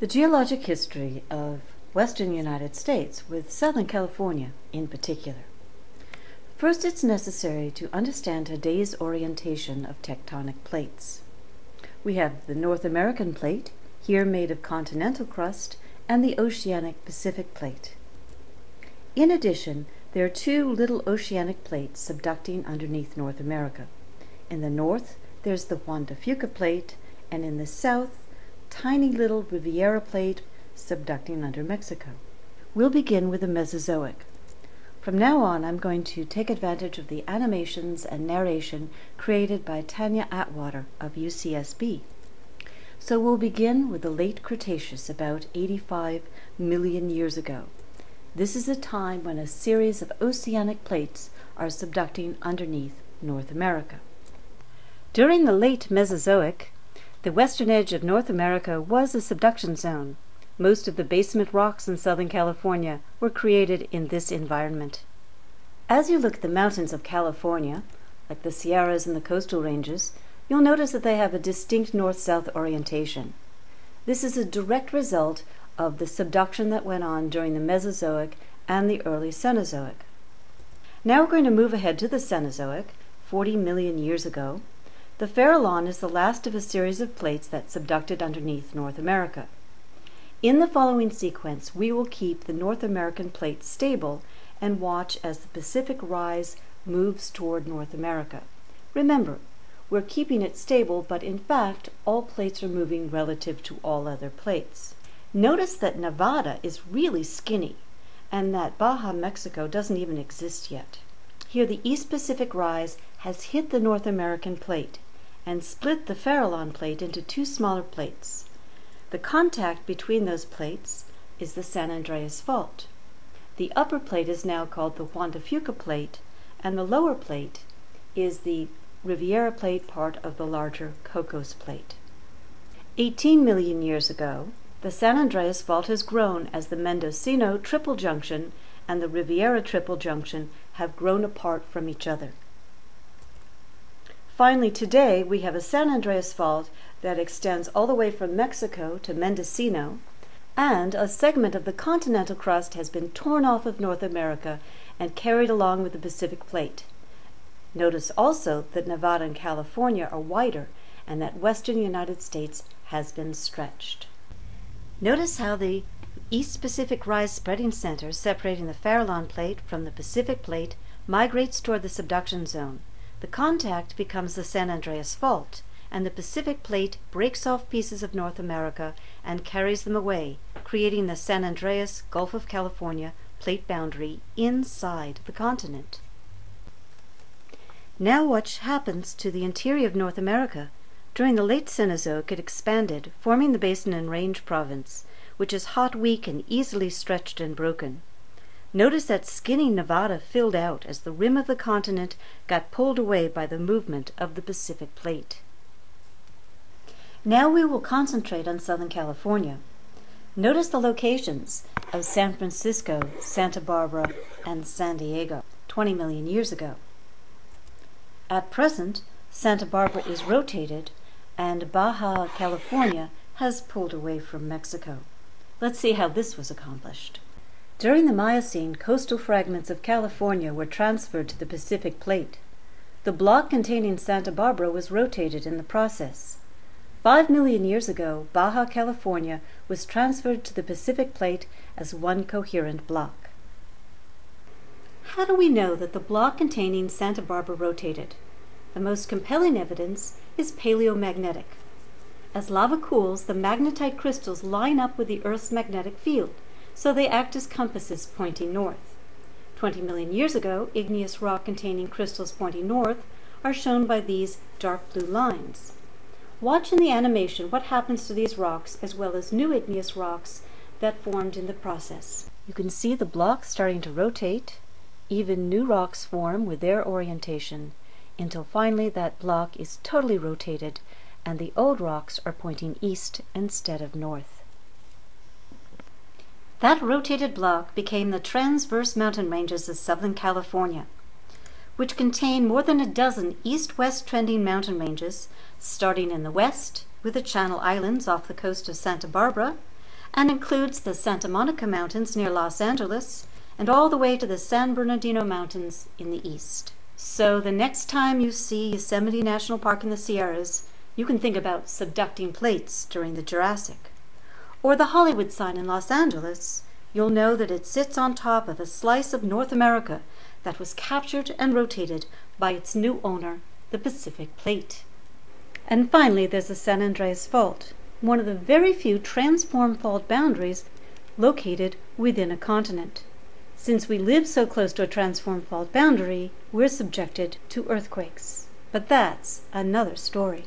The geologic history of western United States, with Southern California in particular. First, it's necessary to understand today's orientation of tectonic plates. We have the North American plate, here made of continental crust, and the Oceanic Pacific plate. In addition, there are two little oceanic plates subducting underneath North America. In the north, there's the Juan de Fuca plate, and in the south, tiny little Rivera plate subducting under Mexico. We'll begin with the Mesozoic. From now on, I'm going to take advantage of the animations and narration created by Tanya Atwater of UCSB. So we'll begin with the late Cretaceous, about 85 million years ago. This is a time when a series of oceanic plates are subducting underneath North America. During the late Mesozoic, the western edge of North America was a subduction zone. Most of the basement rocks in Southern California were created in this environment. As you look at the mountains of California, like the Sierras and the coastal ranges, you'll notice that they have a distinct north-south orientation. This is a direct result of the subduction that went on during the Mesozoic and the early Cenozoic. Now we're going to move ahead to the Cenozoic, 40 million years ago. The Farallon is the last of a series of plates that subducted underneath North America. In the following sequence, we will keep the North American plate stable and watch as the Pacific rise moves toward North America. Remember, we're keeping it stable, but in fact, all plates are moving relative to all other plates. Notice that Nevada is really skinny and that Baja Mexico doesn't even exist yet. Here the East Pacific rise has hit the North American plate and split the Farallon plate into two smaller plates. The contact between those plates is the San Andreas Fault. The upper plate is now called the Juan de Fuca plate, and the lower plate is the Rivera plate part of the larger Cocos plate. 18 million years ago, the San Andreas Fault has grown as the Mendocino Triple Junction and the Rivera Triple Junction have grown apart from each other. Finally, today we have a San Andreas Fault that extends all the way from Mexico to Mendocino, and a segment of the continental crust has been torn off of North America and carried along with the Pacific Plate. Notice also that Nevada and California are wider and that western United States has been stretched. Notice how the East Pacific Rise spreading center separating the Farallon Plate from the Pacific Plate migrates toward the subduction zone. The contact becomes the San Andreas Fault, and the Pacific Plate breaks off pieces of North America and carries them away, creating the San Andreas Gulf of California plate boundary inside the continent. Now what happens to the interior of North America during the late Cenozoic it expanded, forming the Basin and Range province, which is hot, weak, and easily stretched and broken. Notice that skinny Nevada filled out as the rim of the continent got pulled away by the movement of the Pacific Plate. Now we will concentrate on Southern California. Notice the locations of San Francisco, Santa Barbara, and San Diego 20 million years ago. At present, Santa Barbara is rotated and Baja California has pulled away from Mexico. Let's see how this was accomplished. During the Miocene, coastal fragments of California were transferred to the Pacific Plate. The block containing Santa Barbara was rotated in the process. Five million years ago, Baja California was transferred to the Pacific Plate as one coherent block. How do we know that the block containing Santa Barbara rotated? The most compelling evidence is paleomagnetic. As lava cools, the magnetite crystals line up with the Earth's magnetic field, so they act as compasses pointing north. 20 million years ago, igneous rock containing crystals pointing north are shown by these dark blue lines. Watch in the animation what happens to these rocks as well as new igneous rocks that formed in the process. You can see the block starting to rotate, even new rocks form with their orientation, until finally that block is totally rotated and the old rocks are pointing east instead of north. That rotated block became the transverse mountain ranges of Southern California, which contain more than a dozen east-west trending mountain ranges, starting in the west with the Channel Islands off the coast of Santa Barbara, and includes the Santa Monica Mountains near Los Angeles and all the way to the San Bernardino Mountains in the east. So the next time you see Yosemite National Park in the Sierras, you can think about subducting plates during the Jurassic. Or the Hollywood sign in Los Angeles, you'll know that it sits on top of a slice of North America that was captured and rotated by its new owner, the Pacific Plate. And finally, there's the San Andreas Fault, one of the very few transform fault boundaries located within a continent. Since we live so close to a transform fault boundary, we're subjected to earthquakes. But that's another story.